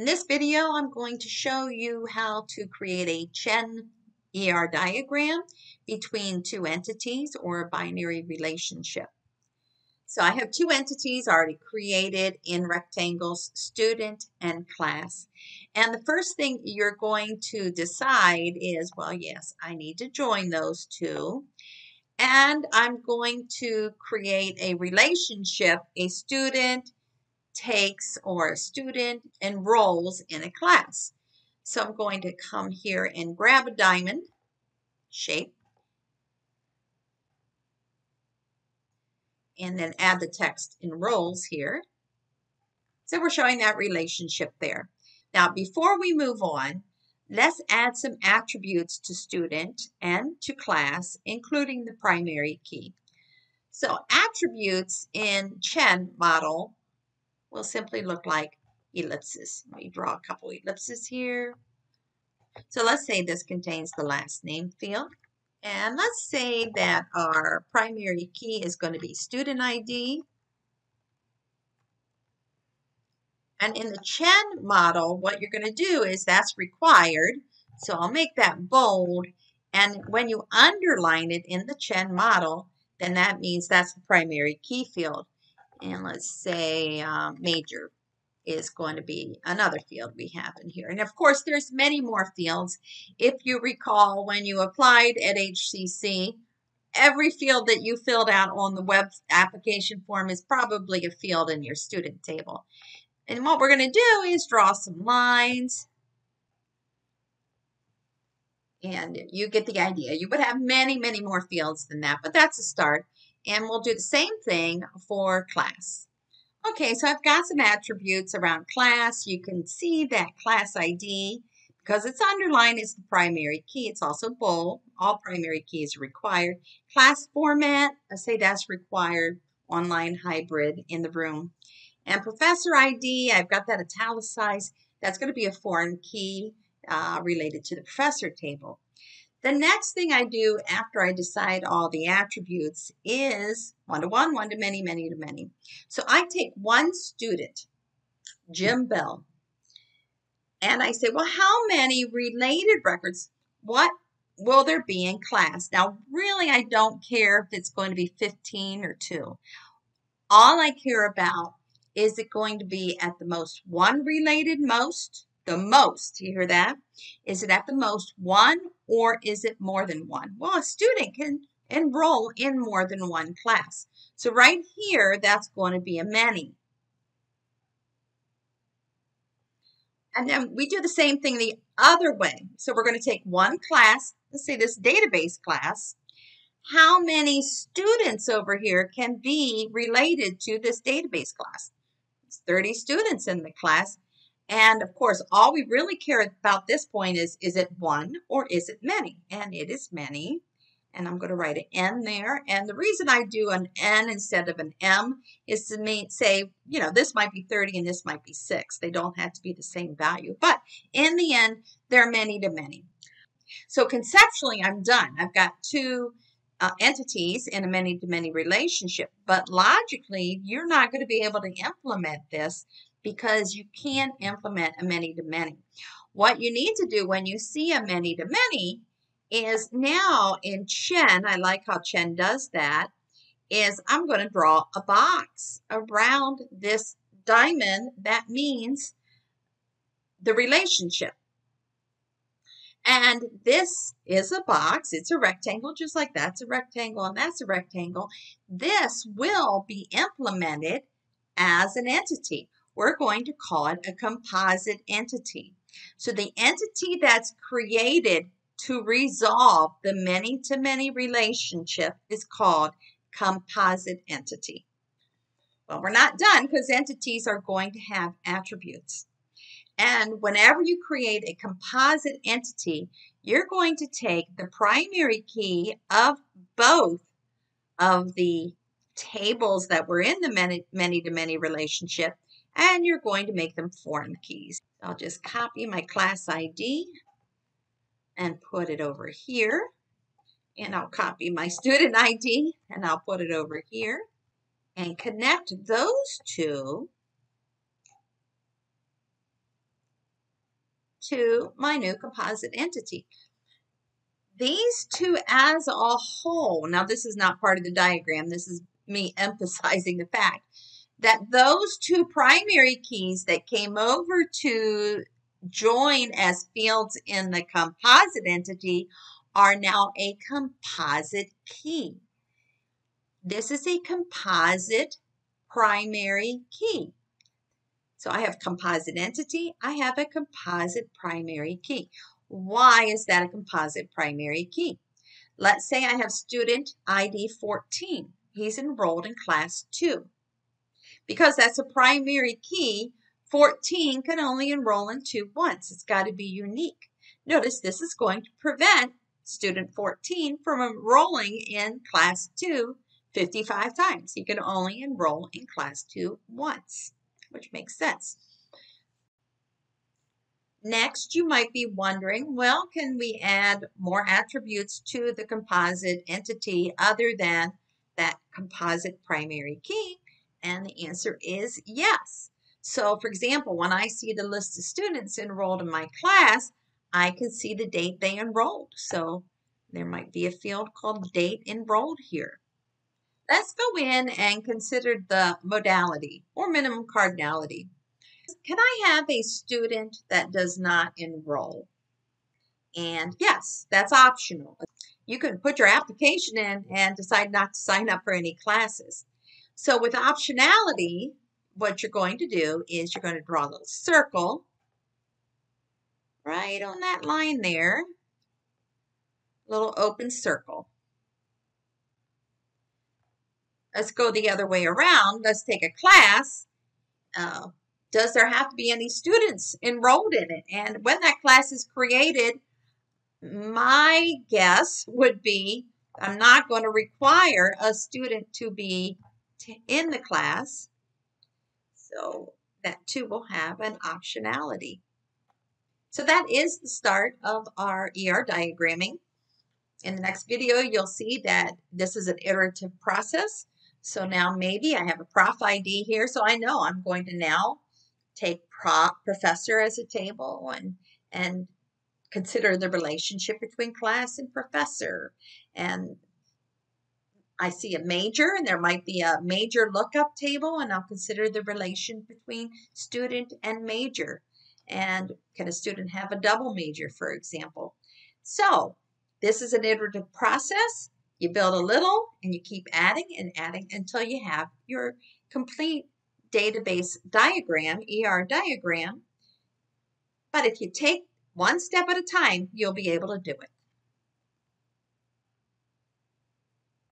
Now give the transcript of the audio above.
In this video, I'm going to show you how to create a Chen ER diagram between two entities or a binary relationship. So I have two entities already created in rectangles, student and class. And the first thing you're going to decide is, well, yes, I need to join those two. And I'm going to create a relationship, a student takes or a student enrolls in a class. So I'm going to come here and grab a diamond shape and then add the text enrolls here. So we're showing that relationship there. Now before we move on, let's add some attributes to student and to class, including the primary key. So attributes in Chen model will simply look like ellipses. Let me draw a couple ellipses here. So let's say this contains the last name field. And let's say that our primary key is going to be student ID. And in the Chen model, what you're going to do is that's required. So I'll make that bold. And when you underline it in the Chen model, then that means that's the primary key field and let's say um, major is going to be another field we have in here. And of course, there's many more fields. If you recall, when you applied at HCC, every field that you filled out on the web application form is probably a field in your student table. And what we're going to do is draw some lines. And you get the idea. You would have many, many more fields than that, but that's a start. And we'll do the same thing for class. Okay, so I've got some attributes around class. You can see that class ID, because it's underlined, is the primary key. It's also bold. All primary keys are required. Class format, I say that's required. Online hybrid in the room. And professor ID, I've got that italicized. That's going to be a foreign key uh, related to the professor table. The next thing I do after I decide all the attributes is one-to-one, one-to-many, many-to-many. So I take one student, Jim Bell, and I say, well, how many related records, what will there be in class? Now, really, I don't care if it's going to be 15 or 2. All I care about is it going to be at the most one related most, the most, you hear that? Is it at the most one or is it more than one? Well, a student can enroll in more than one class. So right here, that's going to be a many. And then we do the same thing the other way. So we're going to take one class, let's say this database class. How many students over here can be related to this database class? It's 30 students in the class. And of course, all we really care about this point is, is it one or is it many? And it is many. And I'm going to write an N there. And the reason I do an N instead of an M is to mean, say, you know, this might be 30 and this might be 6. They don't have to be the same value. But in the end, they're many to many. So conceptually, I'm done. I've got two uh, entities in a many-to-many relationship. But logically, you're not going to be able to implement this because you can't implement a many-to-many. What you need to do when you see a many-to-many is now in Chen, I like how Chen does that, is I'm going to draw a box around this diamond. That means the relationship. And this is a box. It's a rectangle, just like that's a rectangle and that's a rectangle. This will be implemented as an entity we're going to call it a composite entity. So the entity that's created to resolve the many-to-many relationship is called composite entity. Well, we're not done because entities are going to have attributes. And whenever you create a composite entity, you're going to take the primary key of both of the tables that were in the many-to-many -many relationship and you're going to make them foreign keys. I'll just copy my class ID and put it over here. And I'll copy my student ID and I'll put it over here and connect those two to my new composite entity. These two as a whole, now this is not part of the diagram, this is me emphasizing the fact that those two primary keys that came over to join as fields in the composite entity are now a composite key. This is a composite primary key. So I have composite entity, I have a composite primary key. Why is that a composite primary key? Let's say I have student ID 14. He's enrolled in class 2. Because that's a primary key, 14 can only enroll in 2 once. It's got to be unique. Notice this is going to prevent student 14 from enrolling in class 2 55 times. He can only enroll in class 2 once, which makes sense. Next, you might be wondering, well, can we add more attributes to the composite entity other than that composite primary key? And the answer is yes. So, for example, when I see the list of students enrolled in my class, I can see the date they enrolled. So there might be a field called date enrolled here. Let's go in and consider the modality or minimum cardinality. Can I have a student that does not enroll? And yes, that's optional. You can put your application in and decide not to sign up for any classes. So with optionality, what you're going to do is you're going to draw a little circle right on that line there, little open circle. Let's go the other way around. Let's take a class. Uh, does there have to be any students enrolled in it? And when that class is created, my guess would be I'm not going to require a student to be in the class. So that too will have an optionality. So that is the start of our ER diagramming. In the next video, you'll see that this is an iterative process. So now maybe I have a prof ID here, so I know I'm going to now take prof, professor as a table and, and consider the relationship between class and professor. And I see a major, and there might be a major lookup table, and I'll consider the relation between student and major. And can a student have a double major, for example? So this is an iterative process. You build a little and you keep adding and adding until you have your complete database diagram, ER diagram. But if you take one step at a time, you'll be able to do it.